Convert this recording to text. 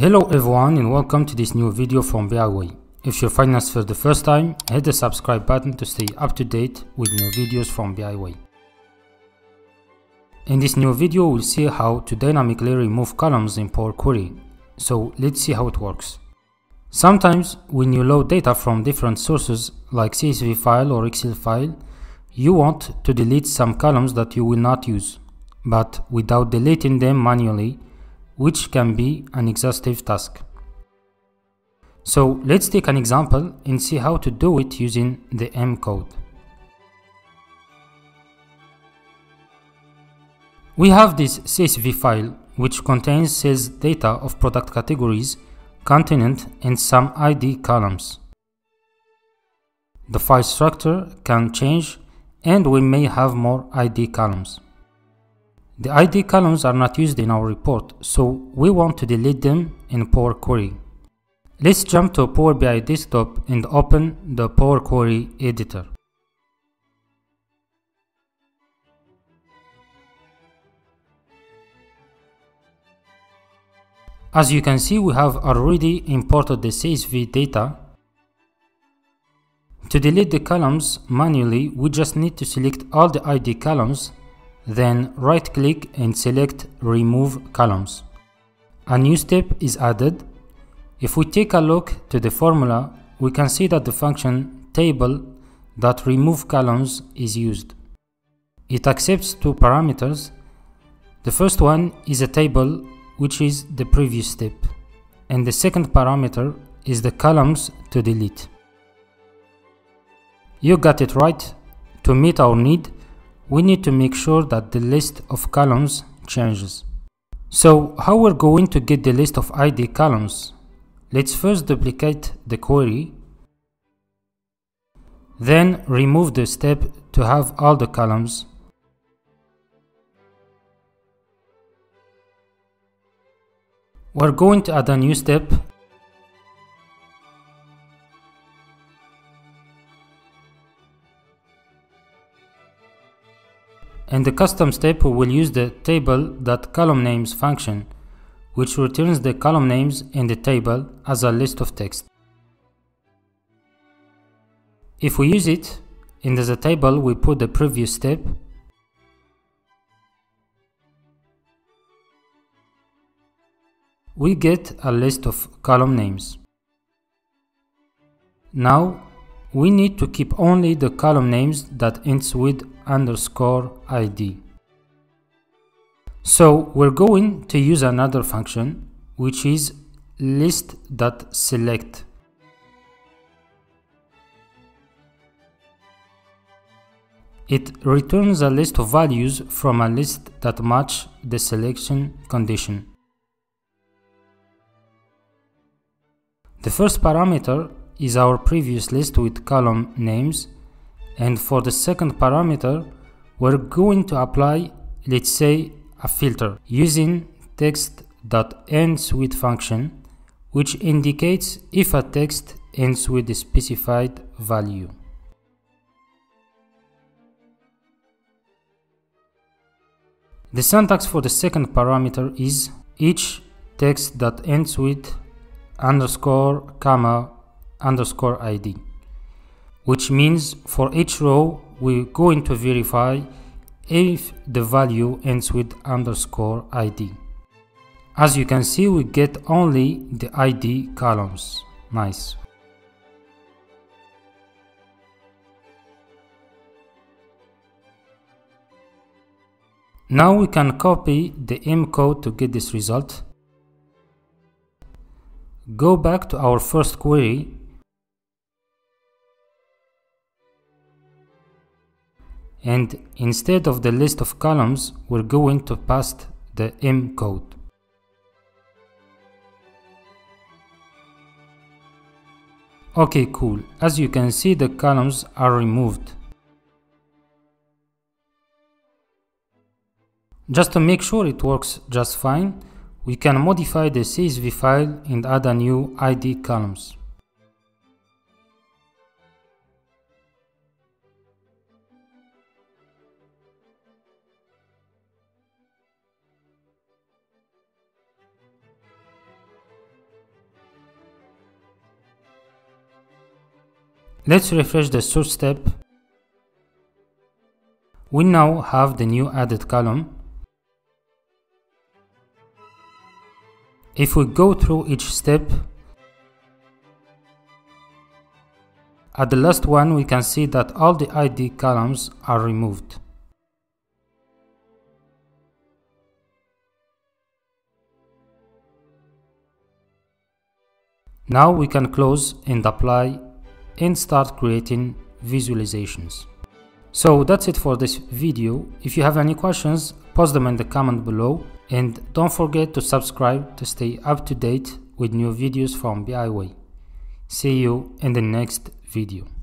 Hello everyone and welcome to this new video from BIWay. If you're us for the first time, hit the subscribe button to stay up to date with new videos from BIWay. In this new video, we'll see how to dynamically remove columns in Power Query. So let's see how it works. Sometimes when you load data from different sources like CSV file or Excel file, you want to delete some columns that you will not use, but without deleting them manually, which can be an exhaustive task. So let's take an example and see how to do it using the M code. We have this CSV file which contains sales data of product categories, continent and some ID columns. The file structure can change and we may have more ID columns. The ID columns are not used in our report, so we want to delete them in Power Query. Let's jump to Power BI Desktop and open the Power Query editor. As you can see, we have already imported the CSV data. To delete the columns manually, we just need to select all the ID columns then right click and select remove columns. A new step is added. If we take a look to the formula, we can see that the function table that remove columns is used. It accepts two parameters. The first one is a table which is the previous step and the second parameter is the columns to delete. You got it right. To meet our need, we need to make sure that the list of columns changes. So how we're going to get the list of ID columns? Let's first duplicate the query, then remove the step to have all the columns. We're going to add a new step In the custom step, we will use the table.columnNames function, which returns the column names in the table as a list of text. If we use it, in the table we put the previous step, we get a list of column names. Now we need to keep only the column names that ends with underscore id. So we're going to use another function which is list.select. It returns a list of values from a list that match the selection condition. The first parameter is our previous list with column names and for the second parameter we're going to apply let's say a filter using text.endsWith function which indicates if a text ends with the specified value. The syntax for the second parameter is each Text.EndsWith underscore comma underscore id which means for each row we're going to verify if the value ends with underscore id as you can see we get only the id columns. Nice. Now we can copy the m code to get this result. Go back to our first query and instead of the list of columns we're going to pass the M code. Okay cool, as you can see the columns are removed. Just to make sure it works just fine, we can modify the CSV file and add a new ID columns. Let's refresh the source step. We now have the new added column. If we go through each step, at the last one we can see that all the ID columns are removed. Now we can close and apply and start creating visualizations. So that's it for this video. If you have any questions, post them in the comment below and don't forget to subscribe to stay up to date with new videos from BIWay. See you in the next video.